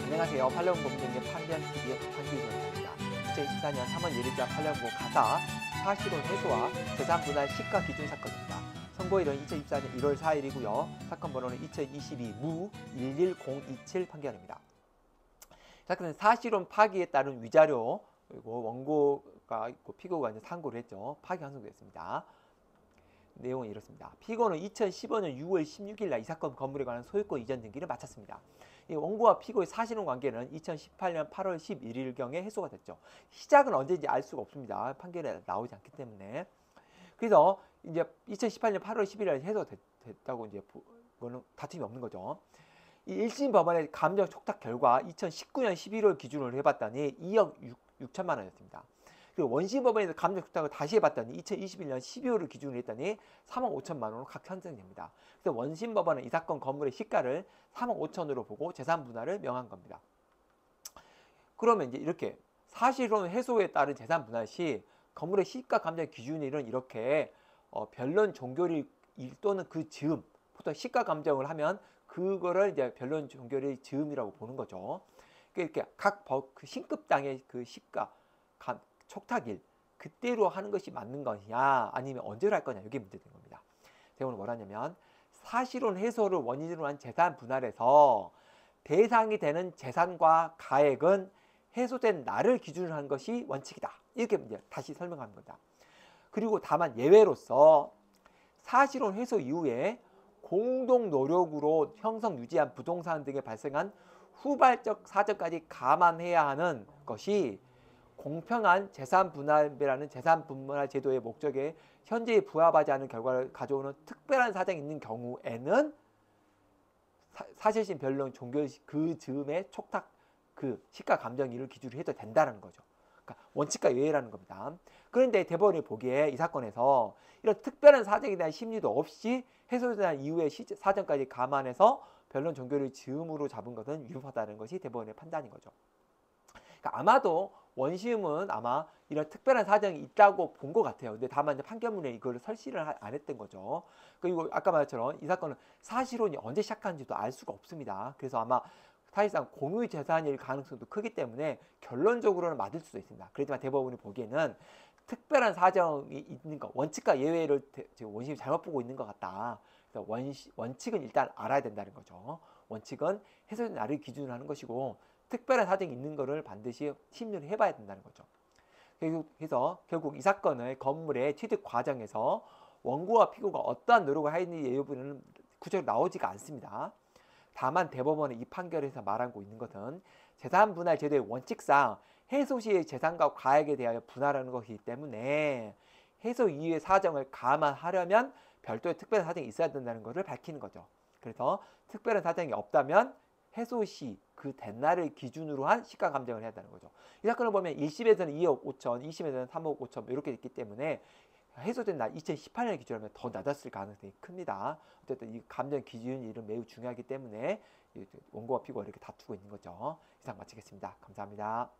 안녕하세요. 팔령부 검증의 판변TV의 박한규입니다. 2024년 3월 1일자 팔령부 가사 사실혼 해소와 재산 분할 시가 기준 사건입니다. 선고일은 2024년 1월 4일이고요. 사건 번호는 2022 무 11027 판결입니다. 사건은 사실혼 파기에 따른 위자료 그리고 원고가 있고 피고가 이제 상고를 했죠. 파기 환송됐습니다. 내용은 이렇습니다. 피고는 2015년 6월 16일 날 이 사건 건물에 관한 소유권 이전 등기를 마쳤습니다. 이 원고와 피고의 사실혼 관계는 2018년 8월 11일경에 해소가 됐죠. 시작은 언제인지 알 수가 없습니다. 판결에 나오지 않기 때문에. 그래서 이제 2018년 8월 11일 해소됐다고 이제 그거는 다툼이 없는 거죠. 이 1심 법원의 감정 촉탁 결과 2019년 11월 기준으로 해봤더니 2억 6, 천만 원이었습니다. 그리고 원심 법원에 서 감정 촉탁을 다시 해봤더니 2021년 12월을 기준으로 했더니 3억 5천만 원으로 각 편성됩니다. 그래서 원심 법원은 이 사건 건물의 시가를 3억 5천으로 보고 재산 분할을 명한 겁니다. 그러면 이제 이렇게 사실혼 해소에 따른 재산 분할 시 건물의 시가 감정 기준일은 이렇게 어, 변론 종교일 또는 그 즈음 보통 시가 감정을 하면 그거를 이제 변론 종교의 즈음이라고 보는 거죠. 이렇게 각 법, 그 신급당의 그 시가 감, 촉탁일 그때로 하는 것이 맞는 것이냐 아니면 언제로 할 거냐 이게 문제된 겁니다. 대원은 뭐라냐면 사실혼 해소를 원인으로 한 재산 분할에서 대상이 되는 재산과 가액은 해소된 날을 기준으로 한 것이 원칙이다. 이렇게 이제 다시 설명하는 거다. 그리고 다만 예외로서 사실혼 해소 이후에 공동 노력으로 형성 유지한 부동산 등에 발생한 후발적 사정까지 감안해야 하는 것이 공평한 재산 분할배라는 재산 분할 제도의 목적에 현재에 부합하지 않은 결과를 가져오는 특별한 사정이 있는 경우에는 사, 실심 변론 종결 그 즈음에 촉탁 그 시가 감정일을 기준으로 해도 된다는 거죠. 그러니까 원칙과 예외라는 겁니다. 그런데 대법원이 보기에 이 사건에서 이런 특별한 사정에 대한 심리도 없이 해소된 이후의 사정까지 감안해서 변론 종결을 즈음으로 잡은 것은 위법하다는 것이 대법원의 판단인 거죠. 그러니까 아마도 원심은 아마 이런 특별한 사정이 있다고 본 것 같아요. 근데 다만 판결문에 이걸 설치를 안 했던 거죠. 그리고 아까 말처럼 이 사건은 사실혼이 언제 시작한지도 알 수가 없습니다. 그래서 아마 사실상 공유 재산일 가능성도 크기 때문에 결론적으로는 맞을 수도 있습니다. 그렇지만 대법원이 보기에는 특별한 사정이 있는 것, 원칙과 예외를 지금 원심이 잘못 보고 있는 것 같다. 그래서 원시, 원칙은 일단 알아야 된다는 거죠. 원칙은 해소된 날을 기준으로 하는 것이고 특별한 사정이 있는 것을 반드시 심리를 해봐야 된다는 거죠. 그래서 결국 이 사건의 건물의 취득 과정에서 원고와 피고가 어떠한 노력을 하였는지 여부는 구체적으로 나오지가 않습니다. 다만 대법원의 이 판결에서 말하고 있는 것은 재산 분할 제도의 원칙상 해소 시의 재산과 과액에 대하여 분할하는 것이기 때문에 해소 이후의 사정을 감안하려면 별도의 특별한 사정이 있어야 된다는 것을 밝히는 거죠. 그래서 특별한 사정이 없다면 해소 시 그 된날을 기준으로 한 시가 감정을 해야 한다는 거죠. 이 사건을 보면 1심에서는 2억 5천, 2심에서는 3억 5천 이렇게 있기 때문에 해소된 날 2018년 기준으로 하면 더 낮았을 가능성이 큽니다. 어쨌든 이 감정 기준 일은 매우 중요하기 때문에 원고와 피고가 이렇게 다투고 있는 거죠. 이상 마치겠습니다. 감사합니다.